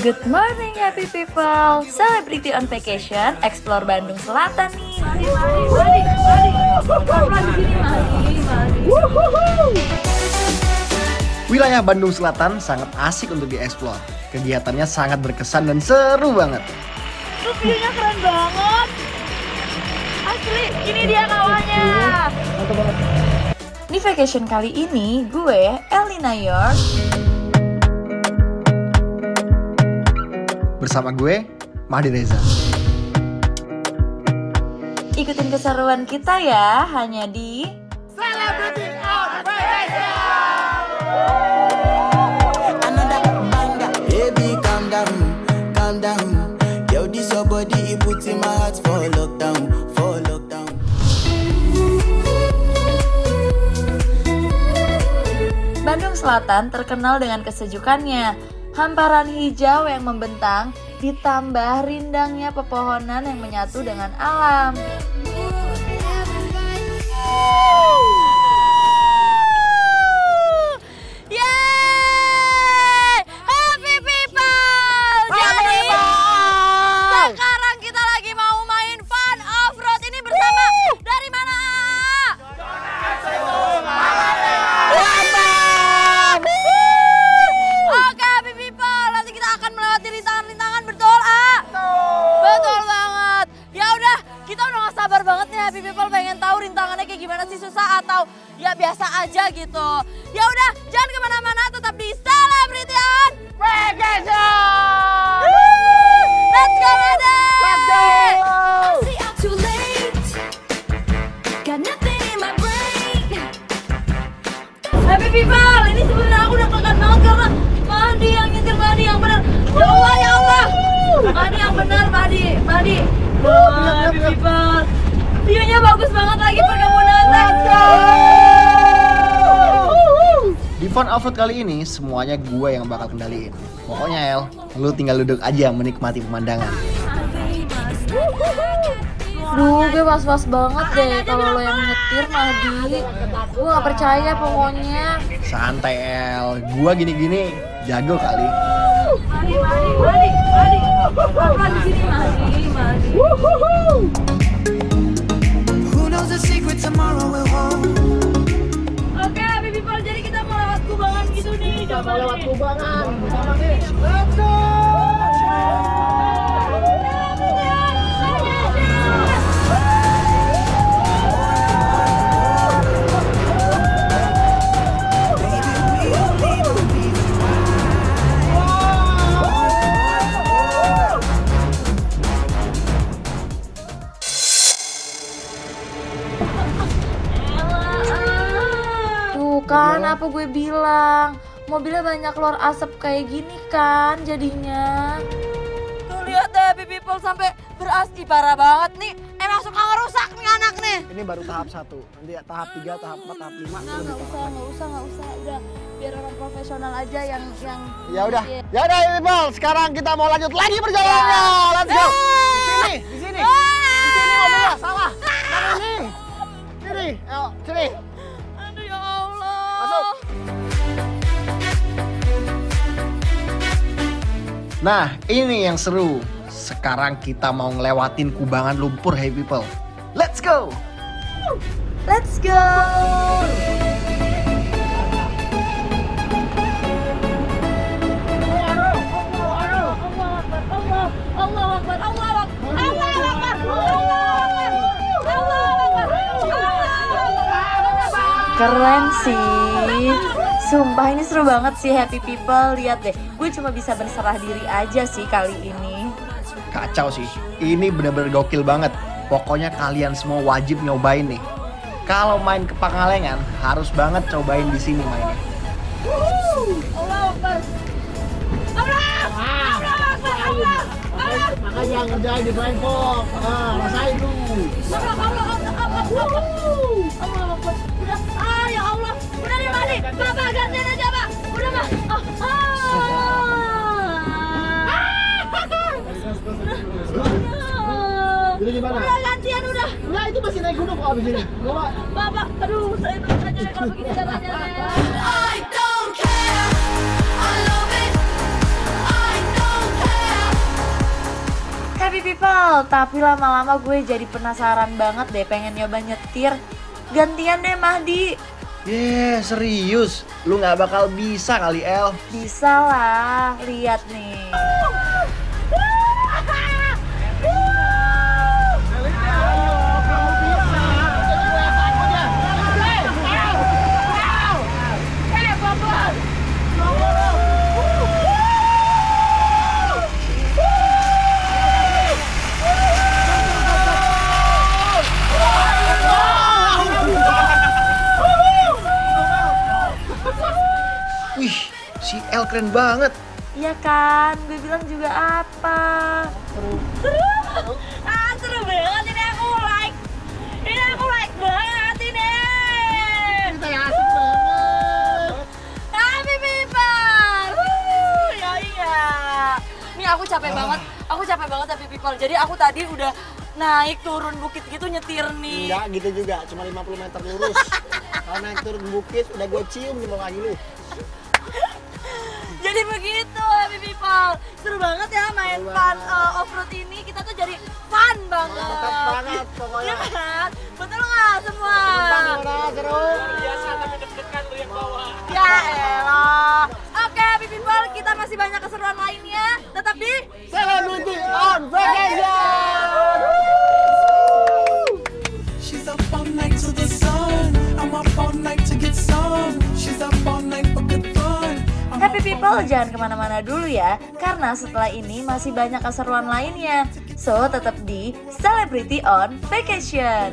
Good morning happy people. Celebrity on vacation Explore Bandung Selatan nih. Wilayah Bandung Selatan sangat asik untuk dieksplor. Kegiatannya sangat berkesan dan seru banget. Tuh view-nya keren banget. Asli, ini dia kawannya Di vacation kali ini, gue, Elina York Bersama gue, Mahdi Reza. Ikutin keseruan kita ya, hanya di lockdown. Bandung Selatan terkenal dengan kesejukannya. Hamparan hijau yang membentang ditambah rindangnya pepohonan yang menyatu dengan alam. Happy people pengen tahu rintangannya kayak gimana sih susah atau ya biasa aja gitu. Ya udah, jangan ke mana-mana, tetap di Celebrity on Vacation. Let's go! Let's go! See, I'm too late. Got nothing in my brain. Happy people, ini sebenarnya aku udah kangen banget karena Madi yang nyetir Madi yang benar. Ya Allah, ya Allah. Madi yang benar, Madi, Madi. Wah, happy people. View-nya bagus banget lagi perkebunan. Let's go. Di Fun Offroad kali ini, semuanya gue yang bakal kendaliin. Pokoknya El, lu tinggal duduk aja menikmati pemandangan. Duh, gue was-was banget deh kalau lo yang nyetir Madi. Gue gak percaya pokoknya. Santai El, gue gini-gini jago kali. Madi, Madi, Madi, Madi. Pelan-pelan di sini, Madi, Madi. Oke, happy people. Jadi kita mau lewat kubangan gitu nih. Coba lewat kubangan. Tuh kan, apa gue bilang? Mobilnya banyak keluar asap kayak gini kan jadinya. Tuh lihat deh, happy people sampai berasi parah banget nih. Emang suka ngerusak nih anak nih. Ini baru tahap satu, nanti tahap tiga, tahap empat, tahap lima. Nggak, nggak usah, nggak usah, nggak usah. Udah, biar orang profesional aja yang yang. Ya udah, Iya. ya udah people. Sekarang kita mau lanjut lagi perjalanannya. Let's go. Di Nah, ini yang seru. Sekarang kita mau ngelewatin kubangan lumpur, hey people. Let's go! Let's go. Keren sih. Sumpah ini seru banget sih happy people. Lihat deh, gue cuma bisa berserah diri aja sih kali ini. Kacau sih. Ini bener-bener gokil banget. Pokoknya kalian semua wajib nyobain nih. Kalau main ke Pangalengan, harus banget cobain di sini mainnya. Makanya ngerjain di. Ah, rasain lu. Allah, Allah, Allah, Allah, Allah. Allah, Allah. Udah, naik gunung kok abis ini? Bapak, aduh, saya kalau begini caranya. Happy people, tapi lama-lama gue jadi penasaran banget deh pengen nyoba nyetir. Gantian deh Mahdi. Yeah, serius. Lu nggak bakal bisa kali El. Bisa lah, lihat nih. Si El keren banget. Iya kan, gue bilang juga apa. Seru. Seru. Ah, seru banget ini aku like. Ini aku like banget ini. Kita yang asik banget. Happy people. Ya iya. Nih aku capek banget. Aku capek banget happy people. Jadi aku tadi udah naik turun bukit gitu nyetir nih. Enggak gitu juga, cuma 50 meter lurus. Kalau naik turun bukit, udah gue cium di bawah lu. Jadi begitu happy people. Seru banget ya main fun uh, off-road ini. Kita tuh jadi fun banget. Mantap banget pokoknya. Iya kan? Betul nggak semua? Gimana, seru? Ya elah. Oke happy people, kita masih banyak keseruan lainnya. Tetap di Celebrity on vacation! People jangan ke mana-mana dulu ya Karena setelah ini masih banyak keseruan lainnya. So tetap di Celebrity on Vacation